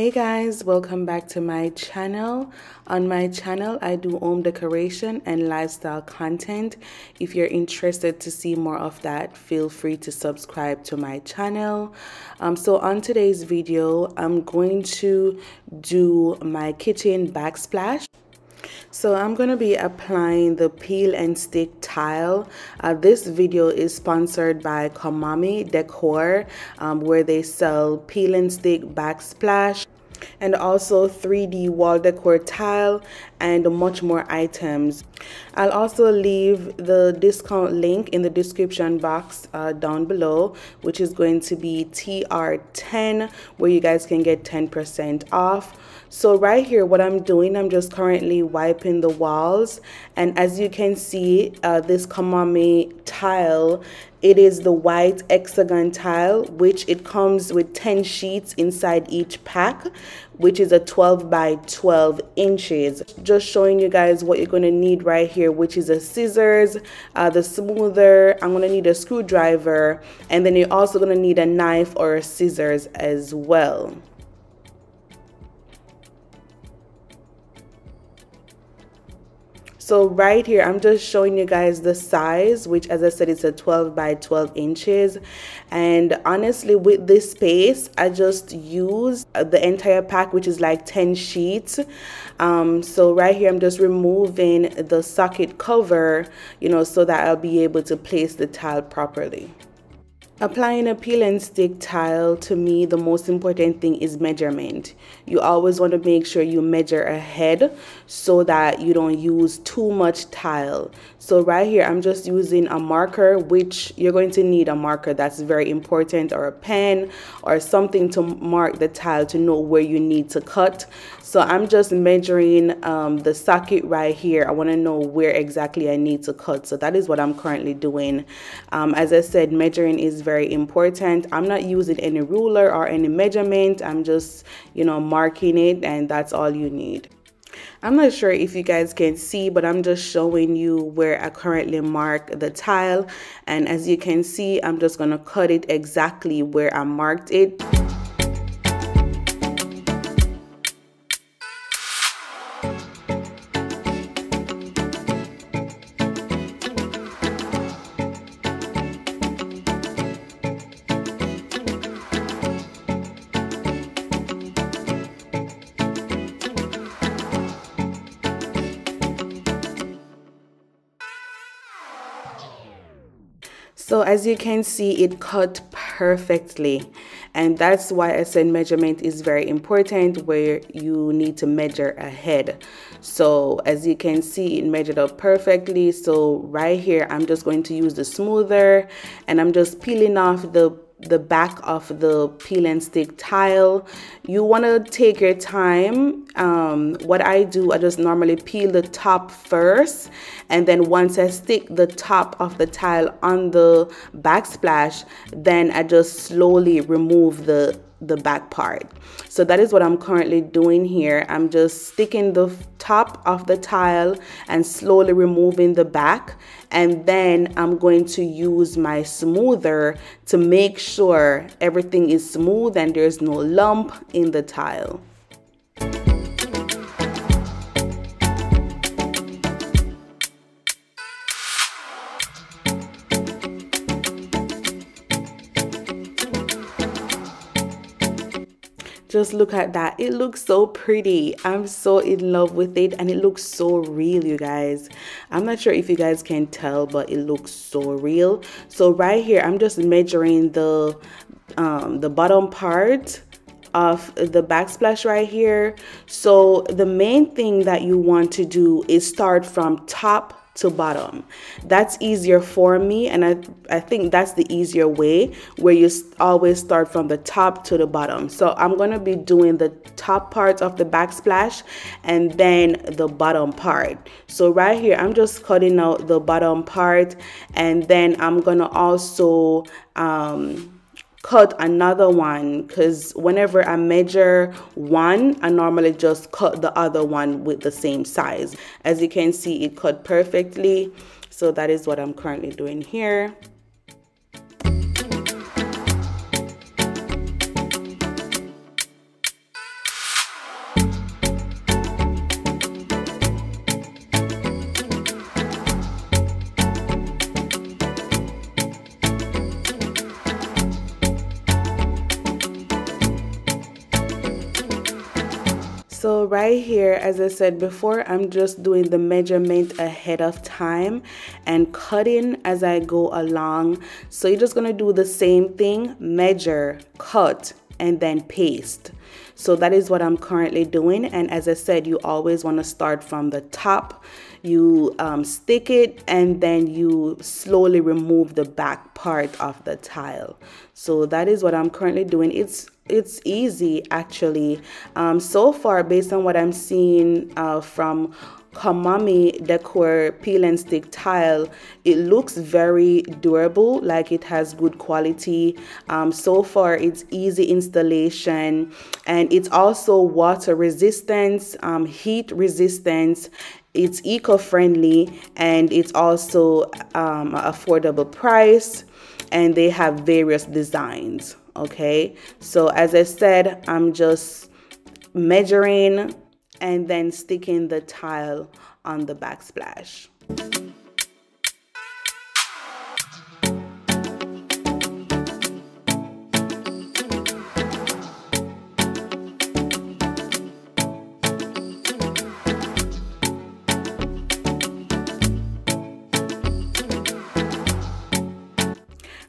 Hey guys, welcome back to my channel. On my channel, I do home decoration and lifestyle content. If you're interested to see more of that, feel free to subscribe to my channel. Um, so on today's video, I'm going to do my kitchen backsplash. So I'm going to be applying the peel and stick tile. Uh, this video is sponsored by Commomy Decor um, where they sell peel and stick backsplash and also 3D wall decor tile and much more items. I'll also leave the discount link in the description box uh, down below, which is going to be TR10, where you guys can get 10% off. So right here, what I'm doing, I'm just currently wiping the walls. And as you can see, uh, this Commomy tile it is the white hexagon tile, which it comes with 10 sheets inside each pack, which is a 12 by 12 inches. Just showing you guys what you're going to need right here, which is a scissors, uh, the smoother, I'm going to need a screwdriver, and then you're also going to need a knife or a scissors as well. So right here, I'm just showing you guys the size, which as I said, it's a 12 by 12 inches. And honestly, with this space, I just use the entire pack, which is like 10 sheets. Um, so right here, I'm just removing the socket cover, you know, so that I'll be able to place the tile properly. Applying a peel and stick tile, to me, the most important thing is measurement. You always want to make sure you measure ahead so that you don't use too much tile. So right here, I'm just using a marker, which you're going to need a marker that's very important or a pen or something to mark the tile to know where you need to cut. So I'm just measuring um, the socket right here. I want to know where exactly I need to cut. So that is what I'm currently doing. Um, as I said, measuring is very important. I'm not using any ruler or any measurement. I'm just, you know, marking it and that's all you need. I'm not sure if you guys can see, but I'm just showing you where I currently mark the tile. And as you can see, I'm just going to cut it exactly where I marked it. As you can see, it cut perfectly. And that's why I said measurement is very important where you need to measure ahead. So as you can see, it measured up perfectly. So right here, I'm just going to use the smoother and I'm just peeling off the the back of the peel and stick tile. You want to take your time. Um, what I do, I just normally peel the top first and then once I stick the top of the tile on the backsplash, then I just slowly remove the the back part. So that is what I'm currently doing here. I'm just sticking the top of the tile and slowly removing the back. And then I'm going to use my smoother to make sure everything is smooth and there's no lump in the tile. Just look at that. It looks so pretty. I'm so in love with it and it looks so real you guys. I'm not sure if you guys can tell but it looks so real. So right here i'm just measuring the um, the bottom part of the backsplash right here. So the main thing that you want to do is start from top to bottom. That's easier for me, and I, I think that's the easier way where you always start from the top to the bottom. So I'm to be doing the top part of the backsplash and then the bottom part. So right here, I'm just cutting out the bottom part and then I'm to also um, cut another one because whenever I measure one, I normally just cut the other one with the same size. As you can see, it cut perfectly. So that is what I'm currently doing here. So right here, as I said before, I'm just doing the measurement ahead of time and cutting as I go along. So you're just gonna do the same thing, measure, cut, and then paste. So that is what I'm currently doing. And as I said, you always wanna start from the top you um, stick it and then you slowly remove the back part of the tile so that is what I'm currently doing it's it's easy actually. Um, so far based on what I'm seeing uh, from Commomy Decor peel and stick tile it looks very durable like it has good quality. Um, so far it's easy installation and it's also water resistance um, heat resistance. It's eco-friendly and it's also um, affordable price and they have various designs okay? So as i said i'm just measuring and then sticking the tile on the backsplash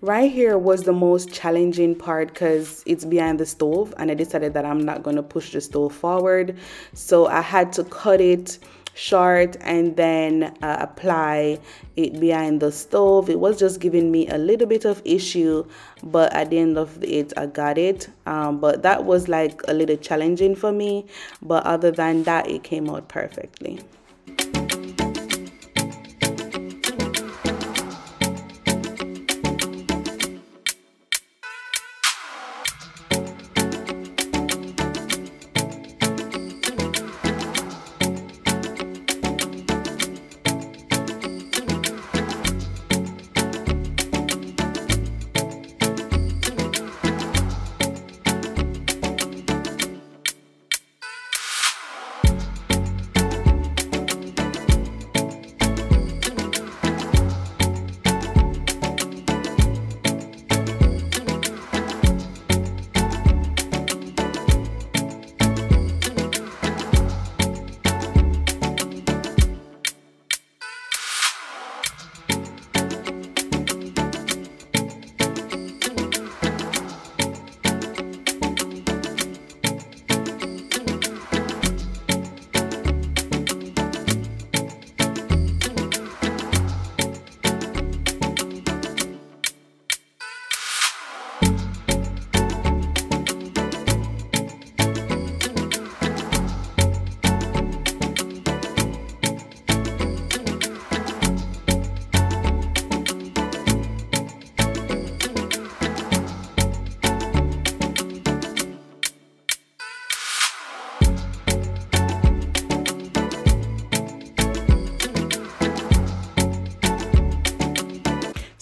right here was the most challenging part because it's behind the stove and I decided that I'm not going to push the stove forward. So I had to cut it short and then uh, apply it behind the stove. It was just giving me a little bit of issue but at the end of it I got it. Um, but that was like a little challenging for me. But other than that it came out perfectly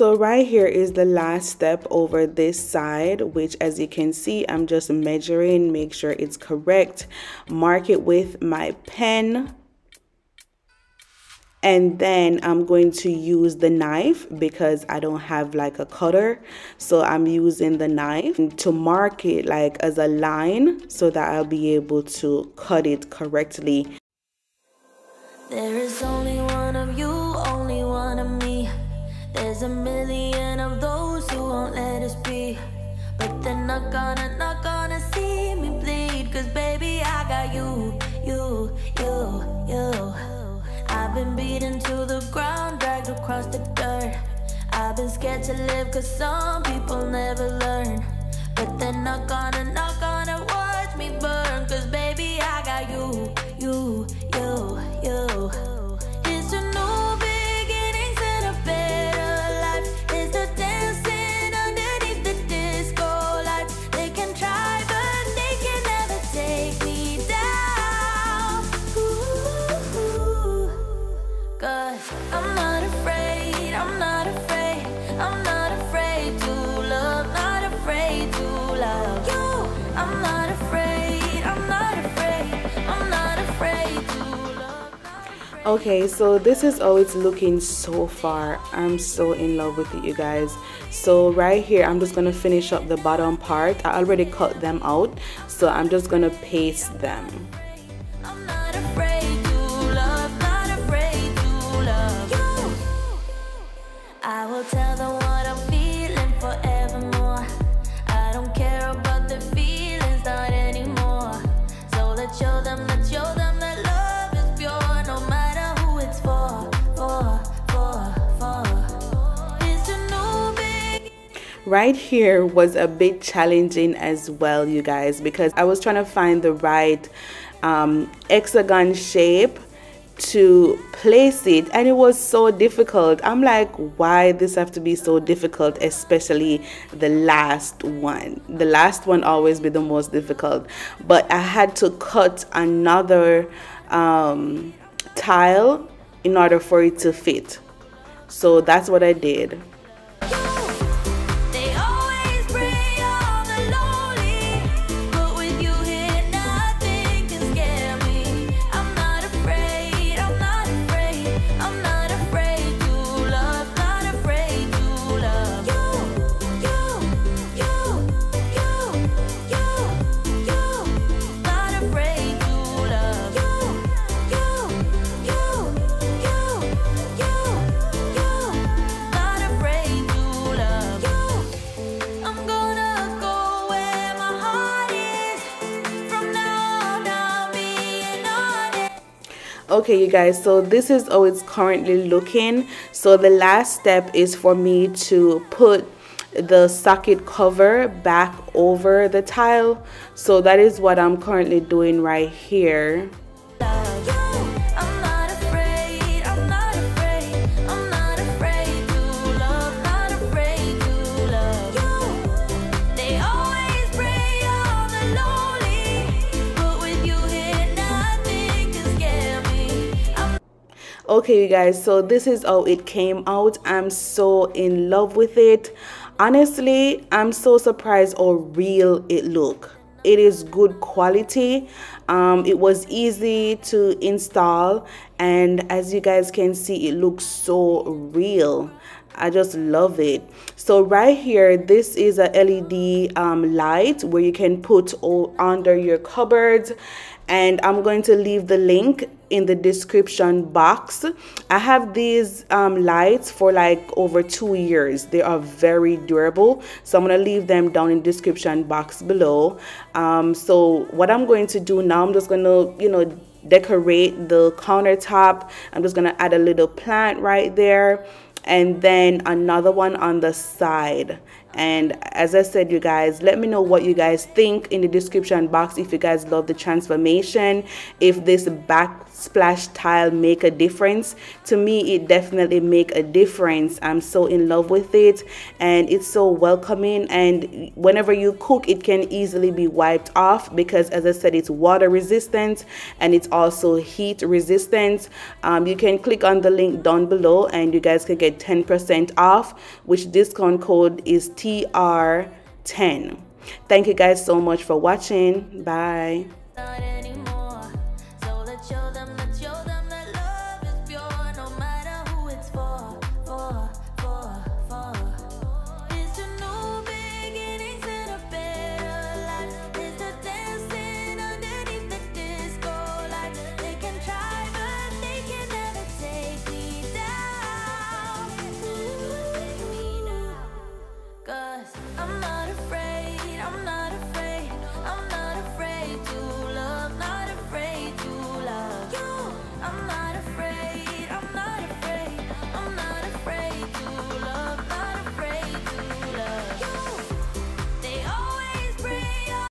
So right here is the last step over this side, which as you can see, I'm just measuring, make sure it's correct, mark it with my pen. And then I'm going to use the knife because I don't have like a cutter. So I'm using the knife to mark it like as a line so that I'll be able to cut it correctly. There is only There's a million of those who won't let us be. But they're not gonna, not gonna see me bleed. Cause baby I got you, you, you, you. I've been beaten to the ground, dragged across the dirt. I've been scared to live cause some people never learn. But they're not gonna, not gonna watch me burn. Cause baby I got you, you, okay so this is how it's looking so far. I'm so in love with it you guys. So right here i'm just gonna finish up the bottom part. I already cut them out so i'm just gonna paste them right here was a bit challenging as well you guys because I was trying to find the right um, hexagon shape to place it and it was so difficult. I'm like why this have to be so difficult especially the last one? The last one always be the most difficult. But i had to cut another um, tile in order for it to fit. So that's what i did okay you guys so this is how it's currently looking. So the last step is for me to put the socket cover back over the tile. So that is what I'm currently doing right here okay you guys so this is how it came out. I'm so in love with it. Honestly i'm so surprised how real it look. It is good quality. Um, it was easy to install and as you guys can see it looks so real I just love it. So right here, this is a LED um, light where you can put under your cupboards and I'm going to leave the link in the description box. I have these um, lights for like over two years. They are very durable. So I'm going to leave them down in the description box below. Um, so what I'm going to do now, I'm just going to, you know, decorate the countertop. I'm just going to add a little plant right there and then another one on the side and as i said you guys let me know what you guys think in the description box if you guys love the transformation if this backsplash tile make a difference. To me it definitely make a difference. I'm so in love with it and it's so welcoming. And whenever you cook it can easily be wiped off because as i said it's water resistant and it's also heat resistant. Um, you can click on the link down below and you guys can get 10 percent off which discount code is TR10. Thank you guys so much for watching. Bye.